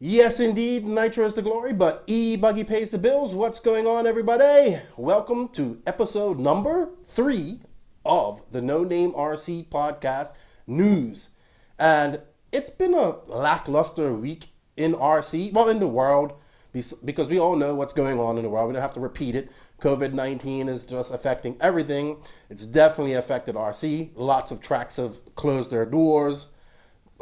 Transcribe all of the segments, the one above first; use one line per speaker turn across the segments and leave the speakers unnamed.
Yes, indeed, Nitro is the glory, but E Buggy pays the bills. What's going on, everybody? Welcome to episode number three of the No Name RC podcast news. And it's been a lackluster week in RC, well, in the world, because we all know what's going on in the world. We don't have to repeat it. COVID 19 is just affecting everything. It's definitely affected RC. Lots of tracks have closed their doors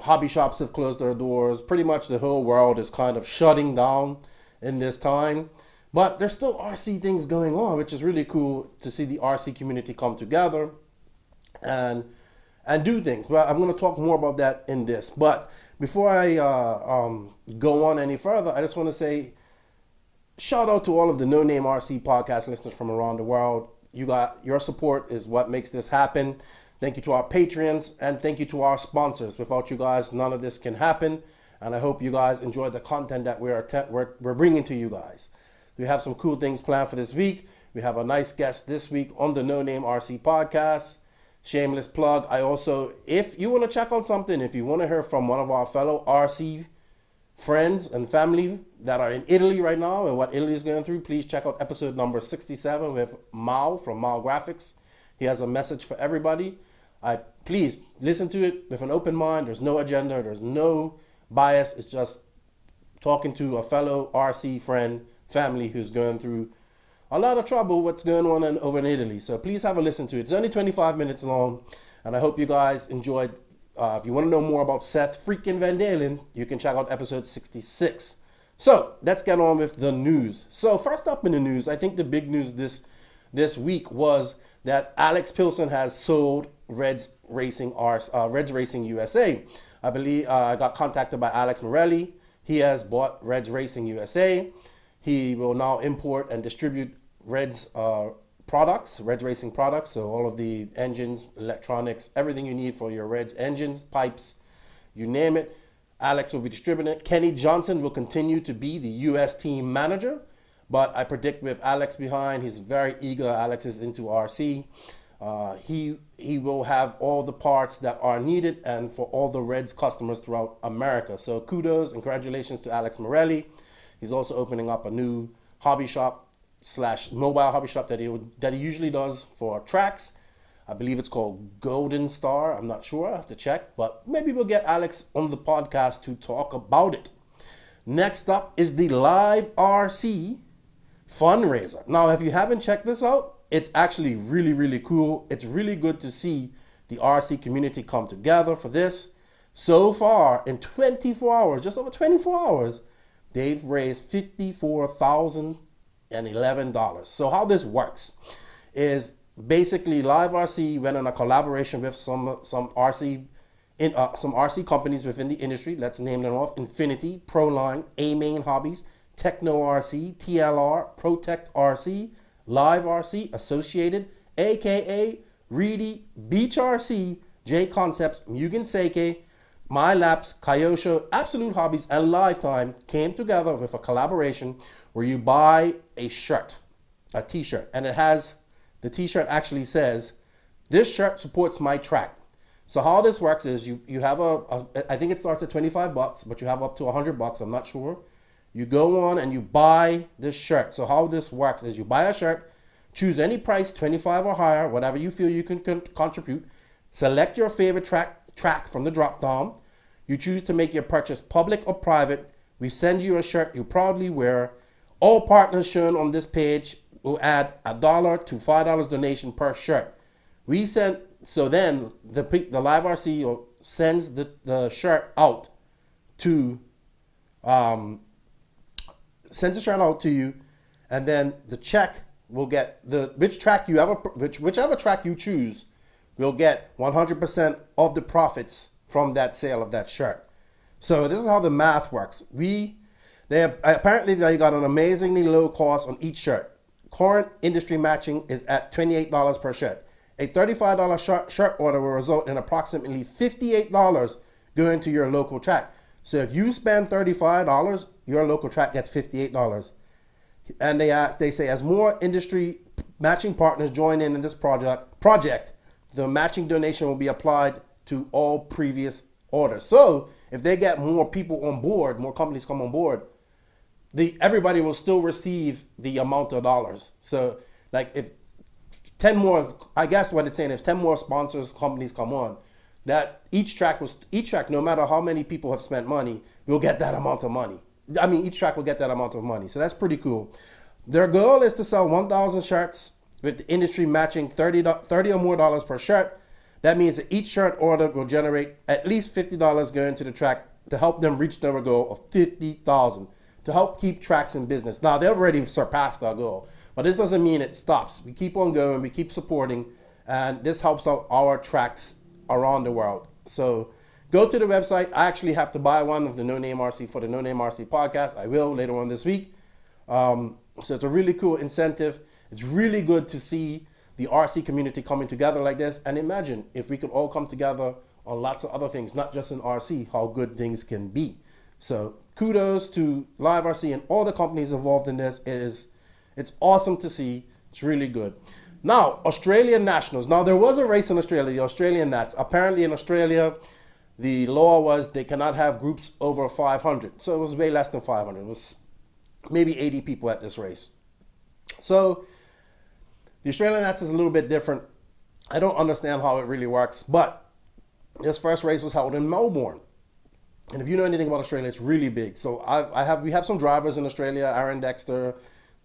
hobby shops have closed their doors. Pretty much the whole world is kind of shutting down in this time. But there's still RC things going on, which is really cool to see the RC community come together and and do things. But I'm going to talk more about that in this. But before I uh, um, go on any further, I just want to say shout out to all of the No Name RC podcast listeners from around the world. You got your support is what makes this happen. Thank you to our patrons and thank you to our sponsors. Without you guys, none of this can happen. And I hope you guys enjoy the content that we are we're, we're bringing to you guys. We have some cool things planned for this week. We have a nice guest this week on the No Name RC podcast. Shameless plug. I also, if you want to check out something, if you want to hear from one of our fellow RC friends and family that are in Italy right now and what Italy is going through, please check out episode number 67 with Mao from Mao Graphics. He has a message for everybody. I please listen to it with an open mind. There's no agenda. There's no bias. It's just talking to a fellow RC friend, family who's going through a lot of trouble. What's going on in, over in Italy? So please have a listen to it. It's only 25 minutes long, and I hope you guys enjoyed. Uh, if you want to know more about Seth freaking Van Dalen, you can check out episode 66. So let's get on with the news. So first up in the news, I think the big news this this week was that Alex Pilson has sold Reds Racing uh, Reds Racing USA. I believe uh, I got contacted by Alex Morelli. He has bought Reds Racing USA. He will now import and distribute Reds uh, products, Reds Racing products. So all of the engines, electronics, everything you need for your Reds engines, pipes, you name it. Alex will be distributing it. Kenny Johnson will continue to be the U.S. team manager. But I predict with Alex behind, he's very eager. Alex is into RC. Uh, he he will have all the parts that are needed and for all the Reds customers throughout America. So kudos and congratulations to Alex Morelli. He's also opening up a new hobby shop slash mobile hobby shop that he would, that he usually does for tracks. I believe it's called Golden Star. I'm not sure. I have to check, but maybe we'll get Alex on the podcast to talk about it. Next up is the LiveRC fundraiser. Now, if you haven't checked this out, it's actually really, really cool. It's really good to see the RC community come together for this. So far, in 24 hours, just over 24 hours, they've raised $54,011. So, how this works is basically LiveRC went on a collaboration with some some RC in uh, some RC companies within the industry. Let's name them off: Infinity, Proline, AMain Hobbies, Tekno RC, TLR, ProTek RC, LiveRC, Associated, aka Reedy, Beach RC, JConcepts, Mugen Seiki, MyLaps, Kyosho, Absolute Hobbies, and Lifetime came together with a collaboration where you buy a shirt, a t shirt, and it has the t shirt actually says, This shirt supports my track. So how this works is you you have a, a I think it starts at 25 bucks, but you have up to 100 bucks, I'm not sure. You go on and you buy this shirt. So how this works is you buy a shirt, choose any price, 25 or higher, whatever you feel you can con- contribute. Select your favorite track track from the drop down. You choose to make your purchase public or private. We send you a shirt you proudly wear. All partners shown on this page will add a dollar to five dollars donation per shirt. We send so then the the LiveRC sends the, the shirt out to um, sends a shirt out to you, and then the check will get the which track you ever which whichever track you choose will get 100% of the profits from that sale of that shirt. So this is how the math works. We they apparently they got an amazingly low cost on each shirt. Current industry matching is at $28 per shirt. A $35 shirt, shirt order will result in approximately $58 going to your local track. So if you spend $35, your local track gets $58. And they ask, they say as more industry matching partners join in in this project project, the matching donation will be applied to all previous orders. So if they get more people on board, more companies come on board, the everybody will still receive the amount of dollars. So like if 10 more I guess what it's saying if 10 more sponsors companies come on that each track was each track no matter how many people have spent money will get that amount of money. I mean each track will get that amount of money. So that's pretty cool. Their goal is to sell 1000 shirts with the industry matching 30 30 or more dollars per shirt. That means that each shirt ordered will generate at least $50 going to the track to help them reach their goal of 50,000 to help keep tracks in business. Now, they've already surpassed our goal, but this doesn't mean it stops. We keep on going, we keep supporting, and this helps out our tracks around the world. So go to the website. I actually have to buy one of the No Name RC for the No Name RC podcast. I will later on this week. Um, so it's a really cool incentive. It's really good to see the RC community coming together like this. And imagine if we could all come together on lots of other things, not just in RC, how good things can be. So kudos to LiveRC and all the companies involved in this. It is it's awesome to see. It's really good. Now, Australian nationals. Now there was a race in Australia, the Australian Nats. Apparently in Australia, the law was they cannot have groups over 500. So it was way less than 500. It was maybe 80 people at this race. So the Australian Nats is a little bit different. I don't understand how it really works, but this first race was held in Melbourne. And if you know anything about Australia, it's really big. So I, I have we have some drivers in Australia: Aaron Dexter,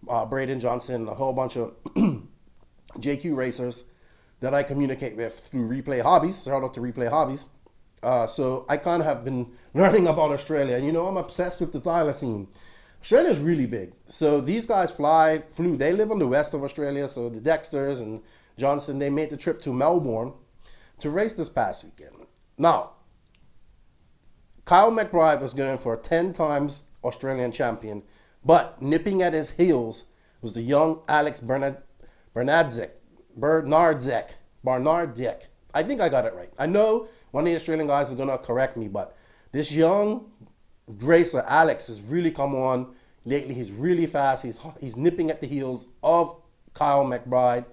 uh, Braden Johnson, a whole bunch of JQ racers that I communicate with through Replay Hobbies. Shout out to Replay Hobbies. Uh, so I kind of have been learning about Australia, and you know I'm obsessed with the thylacine. Australia is really big. So these guys fly, flew. They live on the west of Australia. So the Dexters and Johnson, they made the trip to Melbourne to race this past weekend. Now, Kyle McBride was going for a 10 times Australian champion, but nipping at his heels was the young Alex Bernard, Bernardzek. Bernardzek. Bernardzek. I think I got it right. I know one of the Australian guys is going to correct me, but this young racer, Alex, has really come on lately. He's really fast. He's, he's nipping at the heels of Kyle McBride,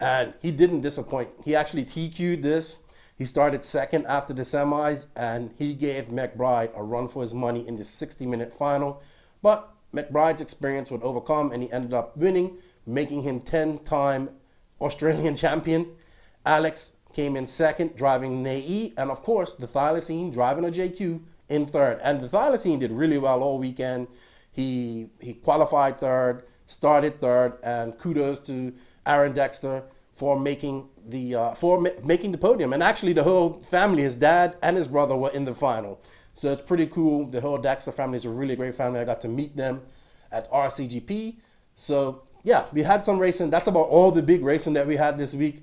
and he didn't disappoint. He actually TQ'd this he started second after the semis, and he gave McBride a run for his money in the 60 minute final. But McBride's experience would overcome, and he ended up winning, making him 10 time Australian champion. Alex came in second, driving AE, and of course, the Thylacine driving a JQ in third. And the Thylacine did really well all weekend. He, he qualified third, started third, and kudos to Aaron Dexter for making the uh, for ma- making the podium. And actually, the whole family, his dad and his brother, were in the final. So it's pretty cool. The whole Dexter family is a really great family. I got to meet them at RCGP. So yeah, we had some racing. That's about all the big racing that we had this week.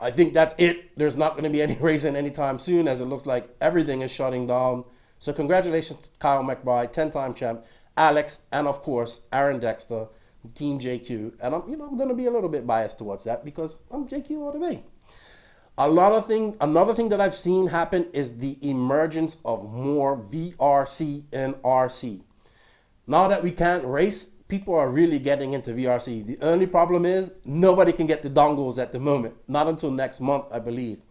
I think that's it. There's not going to be any racing anytime soon, as it looks like everything is shutting down. So congratulations to Kyle McBride, 10-time champ, Alex, and of course Aaron Dexter. Team JQ, and I'm you know I'm gonna be a little bit biased towards that because I'm JQ all the way. A lot of thing, another thing that I've seen happen is the emergence of more VRC and RC. Now that we can't race, people are really getting into VRC. The only problem is nobody can get the dongles at the moment. Not until next month, I believe.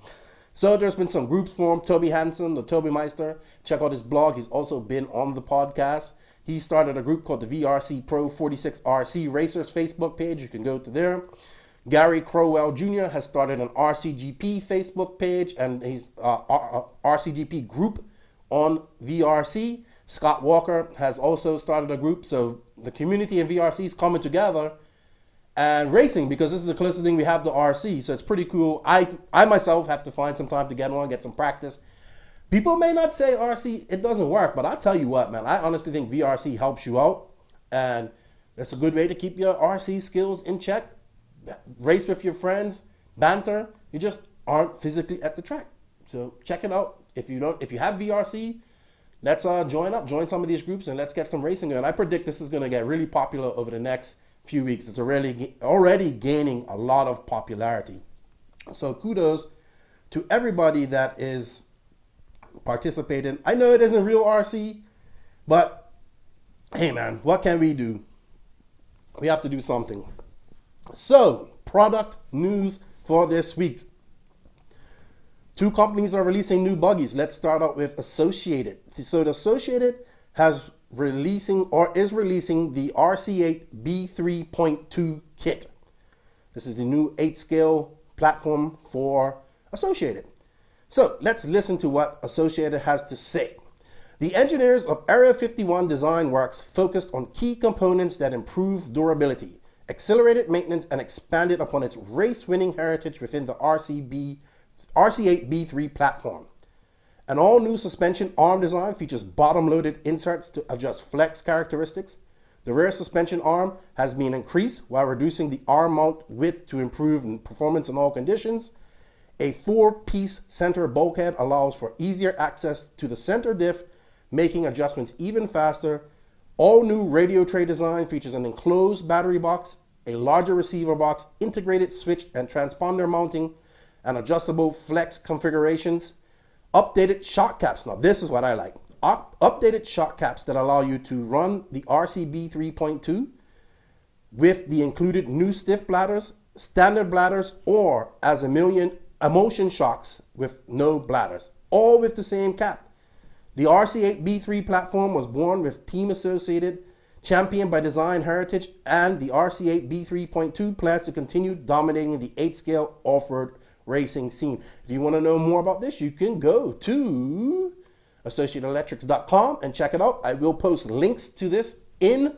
So there's been some groups formed. Toby Hansen, the Toby Meister. Check out his blog. He's also been on the podcast. He started a group called the VRC Pro 46RC Racers Facebook page. You can go to there. Gary Crowell Jr. has started an RCGP Facebook page and he's uh, RCGP group on VRC. Scott Walker has also started a group. So the community and VRC is coming together and racing because this is the closest thing we have to RC. So it's pretty cool. I I myself have to find some time to get on, get some practice People may not say RC it doesn't work, but I tell you what, man, I honestly think VRC helps you out, and it's a good way to keep your RC skills in check. Race with your friends, banter. You just aren't physically at the track, so check it out. If you don't, if you have VRC, let's uh, join up, join some of these groups, and let's get some racing going. I predict this is going to get really popular over the next few weeks. It's already already gaining a lot of popularity. So kudos to everybody that is participating. I know it isn't real RC, but hey man, what can we do? We have to do something. So, product news for this week. Two companies are releasing new buggies. Let's start out with Associated. So the Associated has releasing or is releasing the RC8 B3.2 kit. This is the new 8 scale platform for Associated. So let's listen to what Associated has to say. The engineers of Area 51 Design Works focused on key components that improve durability, accelerated maintenance, and expanded upon its race winning heritage within the RCB, RC8B3 platform. An all new suspension arm design features bottom loaded inserts to adjust flex characteristics. The rear suspension arm has been increased while reducing the arm mount width to improve performance in all conditions. A four piece center bulkhead allows for easier access to the center diff, making adjustments even faster. All new radio tray design features an enclosed battery box, a larger receiver box, integrated switch and transponder mounting, and adjustable flex configurations. Updated shock caps. Now, this is what I like. Up, updated shock caps that allow you to run the RCB 3.2 with the included new stiff bladders, standard bladders, or as a million emotion shocks with no bladders, all with the same cap. The RC8B3 platform was born with Team Associated, championed by Design Heritage, and the RC8B3.2 plans to continue dominating the 8 scale off road racing scene. If you want to know more about this, you can go to associatedelectrics.com and check it out. I will post links to this in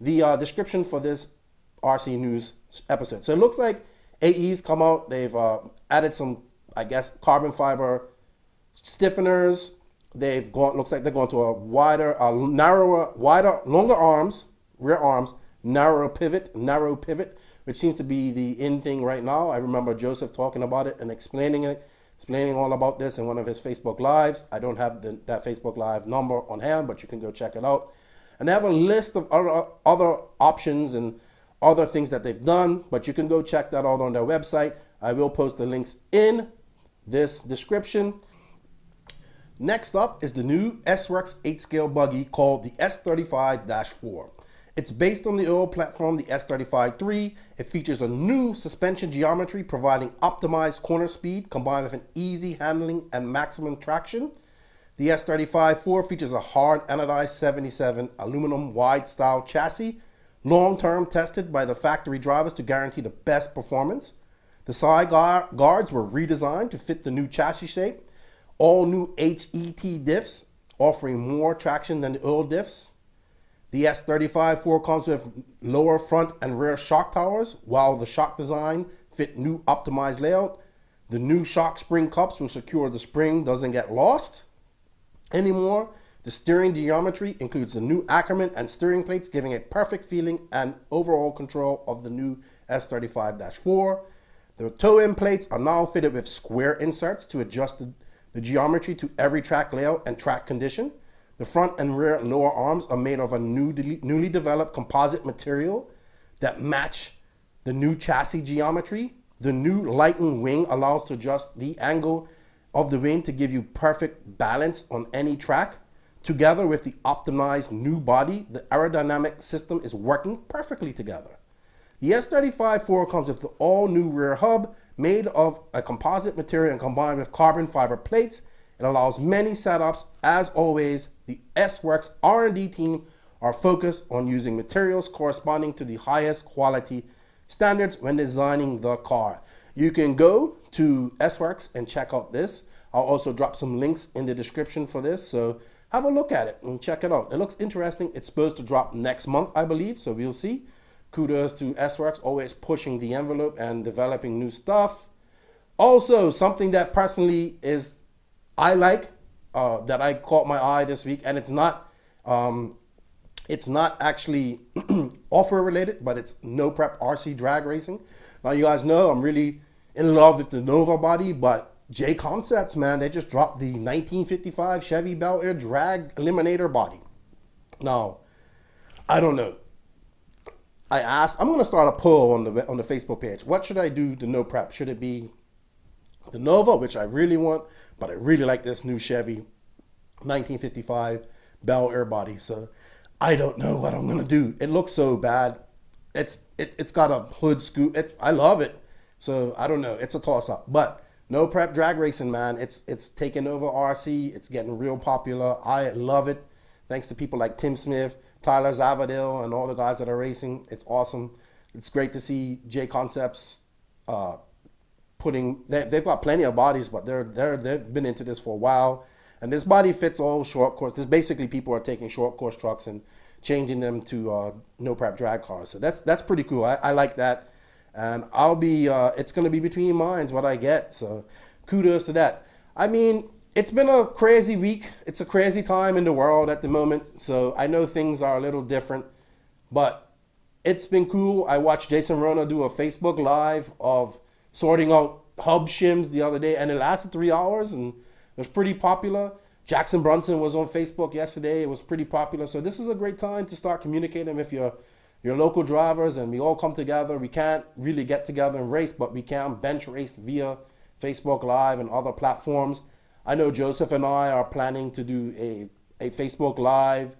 the uh, description for this RC News episode. So it looks like AE's come out. They've uh, added some, I guess, carbon fiber stiffeners. They've gone. Looks like they're going to a wider, a narrower, wider, longer arms, rear arms, narrow pivot, narrow pivot, which seems to be the in thing right now. I remember Joseph talking about it and explaining it, explaining all about this in one of his Facebook lives. I don't have the, that Facebook live number on hand, but you can go check it out. And they have a list of other other options and other things that they've done, but you can go check that out on their website. I will post the links in this description. Next up is the new SWORKz 8 scale buggy called the S35-4. It's based on the old platform, the S35-3. It features a new suspension geometry providing optimized corner speed combined with an easy handling and maximum traction. The S35-4 features a hard anodized 77 aluminum wide style chassis, long term tested by the factory drivers to guarantee the best performance. The side guards were redesigned to fit the new chassis shape. All new HET diffs, offering more traction than the old diffs. The S35-4 comes with lower front and rear shock towers, while the shock design fit new optimized layout. The new shock spring cups will secure the spring doesn't get lost anymore. The steering geometry includes the new Ackerman and steering plates, giving a perfect feeling and overall control of the new S35-4. The toe-in plates are now fitted with square inserts to adjust the, the geometry to every track layout and track condition. The front and rear lower arms are made of a new, newly developed composite material that match the new chassis geometry. The new lightened wing allows to adjust the angle of the wing to give you perfect balance on any track. Together with the optimized new body, the aerodynamic system is working perfectly together. The S35-4 comes with the all-new rear hub made of a composite material and combined with carbon fiber plates. It allows many setups. As always, the SWORKz R&D team are focused on using materials corresponding to the highest quality standards when designing the car. You can go to SWORKz and check out this. I'll also drop some links in the description for this, so have a look at it and check it out. It looks interesting. It's supposed to drop next month, I believe, so we'll see kudos to SWORKz, always pushing the envelope and developing new stuff. Also, something that personally is I like uh, that I caught my eye this week, and it's not um, it's not actually offer related, but it's no prep RC drag racing. Now you guys know I'm really in love with the Nova body, but JConcepts, man, they just dropped the 1955 Chevy Bel Air drag eliminator body. Now, I don't know. I asked, I'm going to start a poll on the on the Facebook page. What should I do to no prep? Should it be the Nova, which I really want, but I really like this new Chevy 1955 Bel Air body. So I don't know what I'm to do. It looks so bad. It's it, it's got a hood scoop. It's, I love it. So I don't know. It's a toss up. But no prep drag racing, man. It's it's taking over RC. It's getting real popular. I love it. Thanks to people like Tim Smith, Tyler Zavadil, and all the guys that are racing. It's awesome. It's great to see JConcepts uh, putting. They, they've got plenty of bodies, but they're they're they've been into this for a while. And this body fits all short course. This basically people are taking short course trucks and changing them to uh, no prep drag cars. So that's that's pretty cool. I, I like that and I'll be uh, it's gonna be between minds what I get. So kudos to that. I mean, it's been a crazy week. It's a crazy time in the world at the moment. So I know things are a little different, but it's been cool. I watched Jason Rona do a Facebook live of sorting out hub shims the other day, and it lasted three hours and it was pretty popular. Jackson Brunson was on Facebook yesterday. It was pretty popular. So this is a great time to start communicating if you're your local drivers and we all come together. We can't really get together and race, but we can bench race via Facebook Live and other platforms. I know Joseph and I are planning to do a, a Facebook Live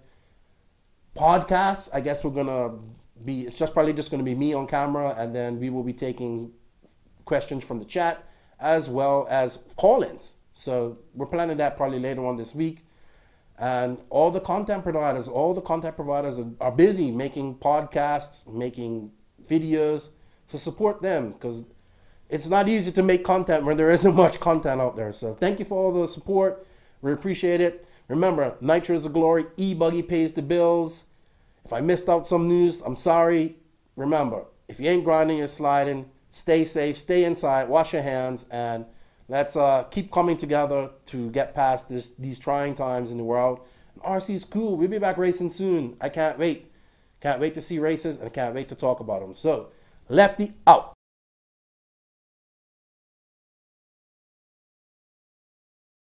podcast. I guess we're gonna be it's just probably just gonna be me on camera and then we will be taking questions from the chat as well as call-ins. So we're planning that probably later on this week. And all the content providers, all the content providers are, busy making podcasts, making videos to support them because it's not easy to make content when there isn't much content out there. So thank you for all the support. We appreciate it. Remember, Nitro is the glory. E-Buggy pays the bills. If I missed out some news, I'm sorry. Remember, if you ain't grinding, you're sliding. Stay safe, stay inside, wash your hands, and Let's uh, keep coming together to get past this these trying times in the world. And RC is cool. We'll be back racing soon. I can't wait. Can't wait to see races and I can't wait to talk about them. So, Lefty out.